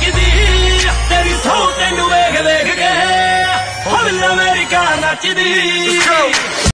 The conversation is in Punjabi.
ਮਰੇ ਤੇਰੀ ਸੌ ਤੈਨੂੰ ਵੇਖ ਵੇਖ ਕੇ ਹੌਲੀ ਅਮਰੀਕਾ ਨੱਚਦੀ।